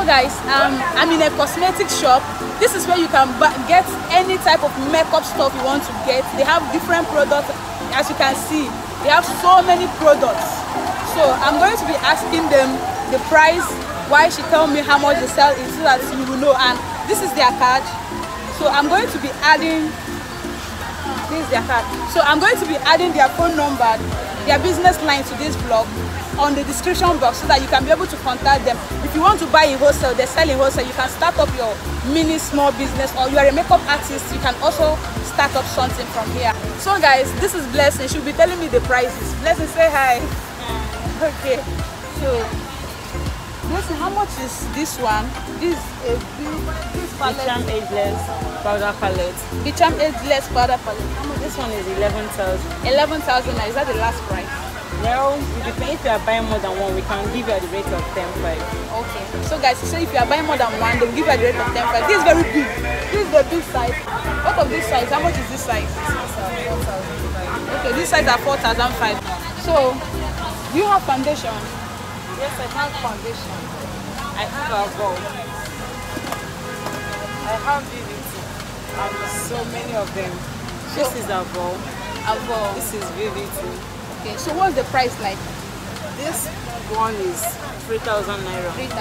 So guys, um, I'm in a cosmetic shop. This is where you can get any type of makeup stuff you want to get. They have different products, as you can see. They have so many products. So I'm going to be asking them the price, why she tell me how much they sell it so that you will know. And this is their card. So I'm going to be adding this is their card. So I'm going to be adding their phone number, their business line to this blog on the description box so that you can be able to contact them. If you want to buy in wholesale, they sell in wholesale, you can start up your mini small business or you are a makeup artist, you can also start up something from here. So guys, this is Blessing. She'll be telling me the prices. Blessing, say hi. Okay. So Blessing, how much is this one? This is a this palette. Bicham Ageless powder palette. Bicham Ageless powder palette. This one is 11,000. 11,000 Is that the last price? Well, if you are buying more than one, we can give you at the rate of 10 Okay. So guys, so if you are buying more than one, they'll give you at the rate of 10 This is very big. This is the big size. What of this size? How much is this size? Okay, this size are 4,005. So, do you have foundation? Yes, I have foundation. I have a bowl. I have VVT. And so many of them. So, this is a bowl. A bowl. This is VVT. Okay, so what's the price like? This one is 3,000 naira. 3,000.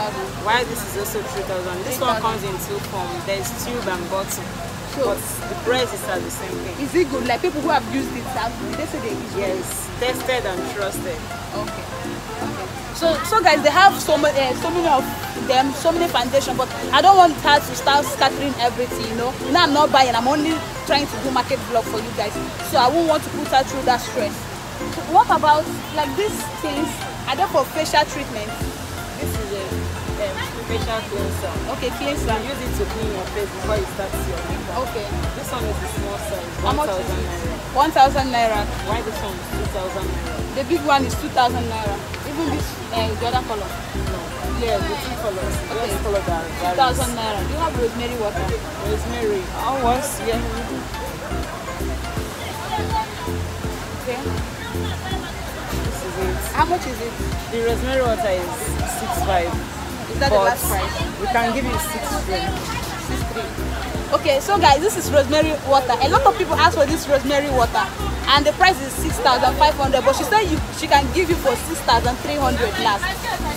Why this is also 3,000? This 3, one comes in two forms. There's tube and bottle. So, but the prices are the same thing. Is it good? Like people who have used it, have, they say they use Yes, tested and trusted. Okay. Okay. So, so guys, they have so many, uh, so many of them, so many foundation, but I don't want her to start scattering everything, you know. Now I'm not buying, I'm only trying to do market vlog for you guys. So I won't want to put her through that stress. What about like these things? Are they for facial treatment? This is a um, facial cleanser. Okay, cleanser. You use it to clean your face before you start your makeup. Okay. This one is the small size. How much is it? 1,000 naira. Why this one is 2,000 naira? The big one is 2,000 naira. Even this, uh, the other color. No. Yeah, the two colors. Okay. Just color that. 2,000 naira. Do you have rosemary water? Rosemary. Oh, once, yeah. Okay. How much is it? The rosemary water is six five. Is that the last price? We can give you six three. Six three. Okay, so guys, this is rosemary water. A lot of people ask for this rosemary water, and the price is six thousand five hundred. But she said you, she can give you for six thousand three hundred last.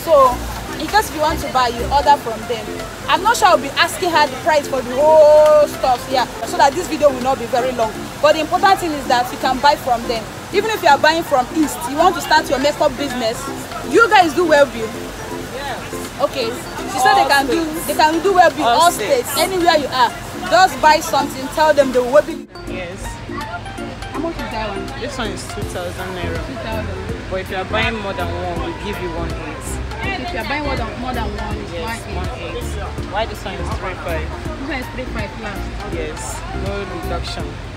So, in case you want to buy, you order from them. I'm not sure I'll be asking her the price for the whole stuff here, so that this video will not be very long. But the important thing is that you can buy from them. Even if you are buying from East, you want to start your makeup business. You guys do well bill. Yes. Okay. She said they can do they can do well bill all, all states. states, anywhere you are. Just buy something, tell them the will be. Yes. How much is that one? This one is two thousand naira. Two thousand. But if you are buying more than one, we give you one eight. If you are buying more than more than one, it's yes, one eight. One eight. Why this one is three five? This one is three five plus. Yes, no reduction.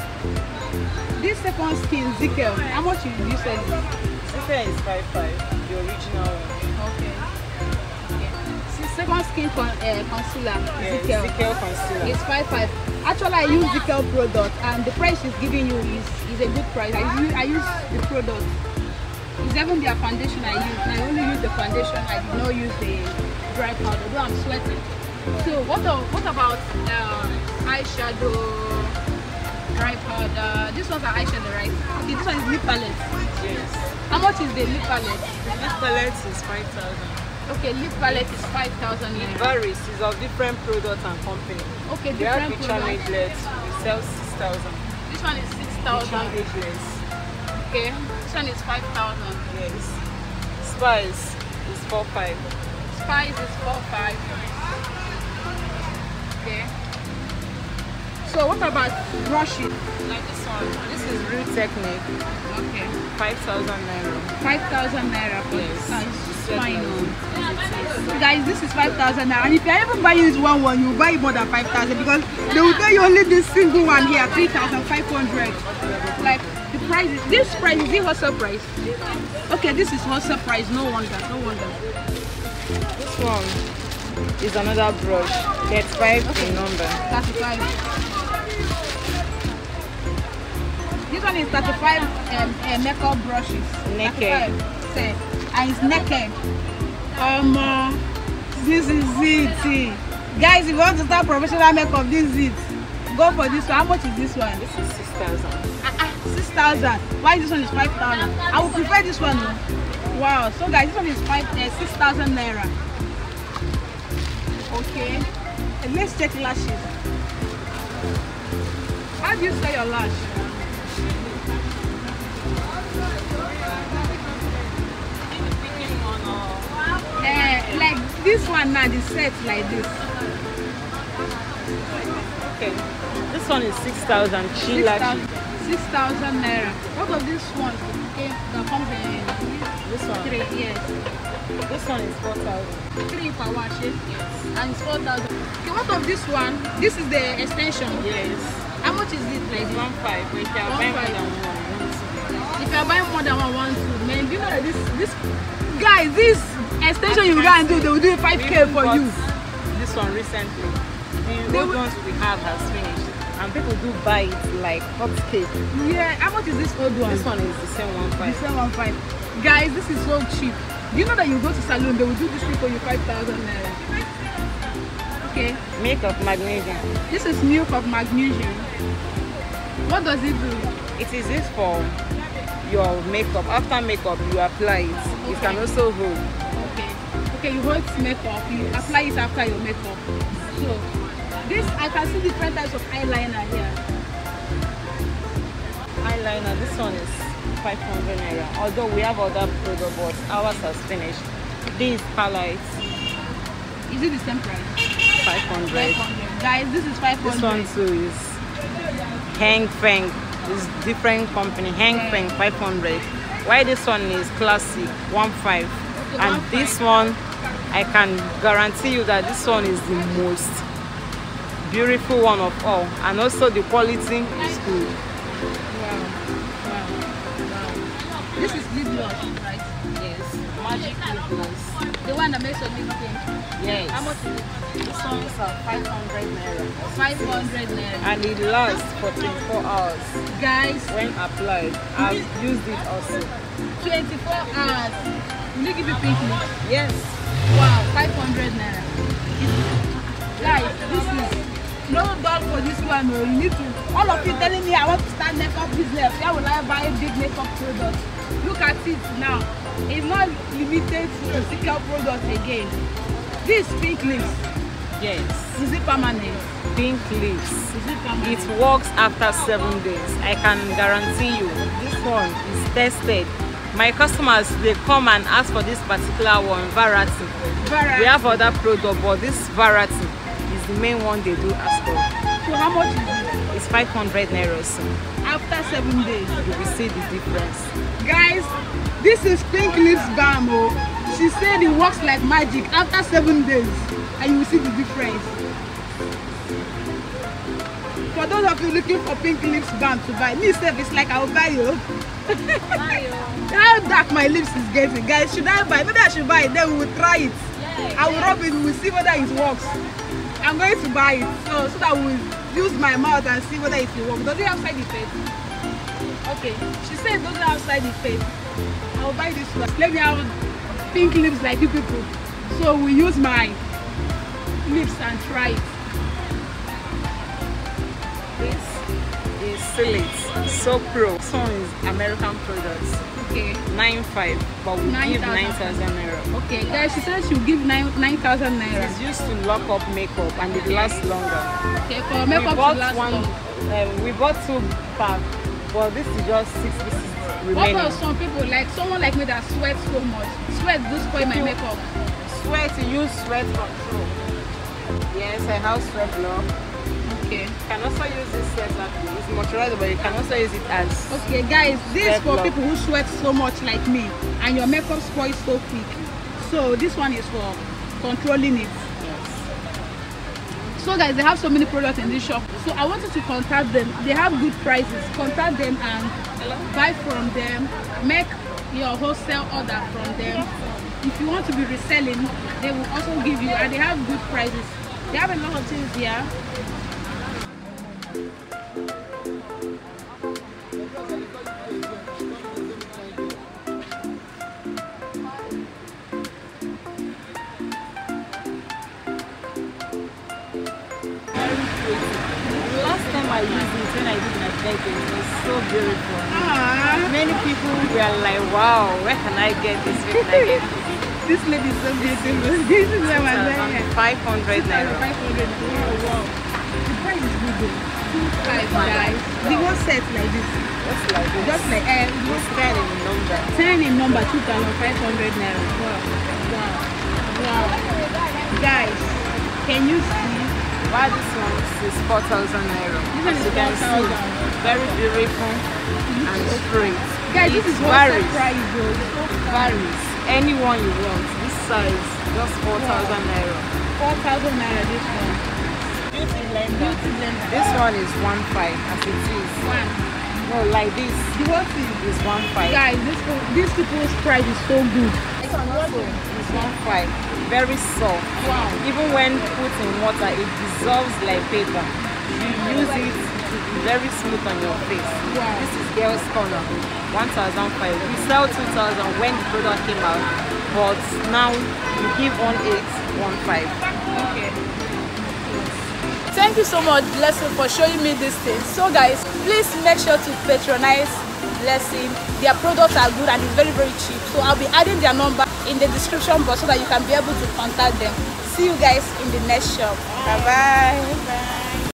This second skin Zickel, how much you you sell it? Zickel is five five, the original one. Okay. Second skin con uh, concealer, yes, Zickel. Zickel concealer. It's five five. Actually, I use Zickel product, and the price she's giving you is is a good price. I use I use the product. It's even their foundation I use. I only use the foundation. I did not use the dry powder. Though I'm sweating. So what of, what about uh, eyeshadow? Dry powder. This one's are eyeshadow, right? Okay, this one is lip palette. Yes. How much is the lip palette? The lip palette is 5,000. Okay, lip palette is 5,000 It varies. It's of different products and company. Okay, we have different products. Ageless. We sell 6,000. This one is 6,000. Bicham Ageless. Okay, this one is 5,000. Yes. Spice is 4,500. Spice is 4,500. Okay. So what about brushes? Like this one. This is Real Technique. Okay. 5,000 naira. 5,000 naira please. Yes. this size. It's Fine. like- oh. Guys, this is 5,000 naira. And if you're even buying this one one, you buy more than 5,000 because they will tell you only this single one here, 3,500. Like the price is, this price is the wholesale price. Okay, this is wholesale price. No wonder, no wonder. This one is another brush. 35 Okay. in number. 35. This one is 35 um, uh, makeup brushes. Naked. 35, say. And it's naked. Um, uh, This is it. Guys, if you want to start professional makeup, this is it. Go for this one. How much is this one? This is 6,000. Ah, ah, 6,000. Why is this one is 5,000? I would prefer this one. though. Wow. So guys, this one is five, uh, 6,000 naira. Okay. And let's check lashes. How do you sell your lash? One now, the set like this. Okay. This one is 6,000. Chi 6,000 lashes. 6,000 naira. What of this one? Okay, that comes in This one. three, yes. This one is 4,000. Three per wash, eh? And it's 4,000. Okay, what of this one? This is the extension. Yes. How much is it, like? 1.5. But if you are One buying more five. than one, one. If you're buying more than one, one, two, man, do you know that this, this, guys, this extension you go and do, they will do We 5k even for you. This one recently. The They old will- ones we have has finished. And people do buy it like hot cake. Yeah, how much is this old one? This one is the same one The five. 715. Guys, this is so cheap. Do you know that you go to salon, they will do this thing for you 5,000 naira. Okay, Makeup magnesium. this is milk of magnesium. What does it do? It is this for your makeup. After makeup, you apply it. It can also hold. Okay. Okay, you hold makeup, you apply it after your makeup. So, this, I can see different types of eyeliner here. Eyeliner. This one is 500 naira. Although we have other product, but ours has finished. This palette Is it the same price? 500. 500. Guys, this is 500. This one too is Hang Feng. This different company. Hang Yeah. Feng 500. Why this one is classic 15. Okay, And 15. this one, I can guarantee you that this one is the most beautiful one of all. And also the quality is good. Wow. Wow. Wow. This is lip gloss, right? Yes. Magic lip gloss. The one that makes your lip pink. Yes. How much is it? This one is uh, 500 naira. 500 naira. And it lasts for 24 hours Guys, when applied. I've used it also. 24 hours. Will it give you pink? Yes. Wow, 500 naira. Guys, this is no done for this one. Oh. You need to. All of you telling me I want to start makeup business. Where will I buy big makeup products? Look at it now. It's not limited to physical products again. This pink lips, Yes. is it permanent? Pink lips. Is it permanent? It works after seven days. I can guarantee you. This one is tested. My customers they come and ask for this particular one, variety. Variety. We have other product, but this variety is the main one they do ask for. So how much is it? It's 500 naira. So After seven days. you will see the difference. Guys, this is pink lips balm. Oh. She said it works like magic after seven days, and you will see the difference. For those of you looking for pink lips balm to buy, me self it's like I'll buy you. How dark my lips is getting, guys. Should I buy? Maybe I should buy it. Then we will try it. I will rub it. We will see whether it works. I'm going to buy it so so that we'll use my mouth and see whether it will work. Does it have side effects? Okay. She said it doesn't have side effects. I'll buy this one. Let me have pink lips like you people. So we use my lips and try it. Is Silit So Pro. This one is American products. Okay. 9.5, but we give 9,000. 9,000 naira. Okay, guys, she said she'll give nine nine thousand naira. It's used to lock up makeup and it lasts longer. Okay, for we makeup bought to last one. Um, we bought two pack, but this is just six pieces What remaining. about some people like someone like me that sweats so much? Sweat do spoil my makeup. Sweat, you use sweat control. Yes, I have sweat block. Okay. You can also use this like it's moisturizer, but you can also use it as Okay, guys, this for block. people who sweat so much like me and your makeup spoils so quick. So this one is for controlling it. yes. So guys, they have so many products in this shop. So I wanted to contact them. They have good prices. Contact them and buy from them. Make your wholesale order from them. If you want to be reselling, they will also give you and they have good prices. They have a lot of things here. I used it when I did my. It was so beautiful. Ah. Many people were like, wow, where can I get this? This? is. This is 500 500 naira. Wow. The price is good Two five guys. The whole set like this. Just like this. Just like uh, It's 10 in number. 10 in number 2,500 naira. Wow. Wow. Wow. Guys, can you see? Why this one is 4,000 naira. This one is 4,000. see, very beautiful and straight. Guys, this is varies. price varies. Anyone you want. This size, just 4,000 naira. 4,000 naira this one. Beauty blender. This one is 1.5 as it is. One. No, like this The whole thing. is 1.5. Guys, this these people's price is so good. This one also is 1.5. Very soft. Wow. Even when put in water, it dissolves like paper. You use it to be very smooth on your face. Wow. This is Girls Corner, 1,005. We sell 2,000 when the product came out, but now we give 1,815. Okay. Thank you so much, Blessing, for showing me this thing. So guys, please make sure to patronize Blessing. Their products are good and it's very, very cheap. So I'll be adding their number in the description box so that you can be able to contact them. See you guys in the next shop. Bye-bye.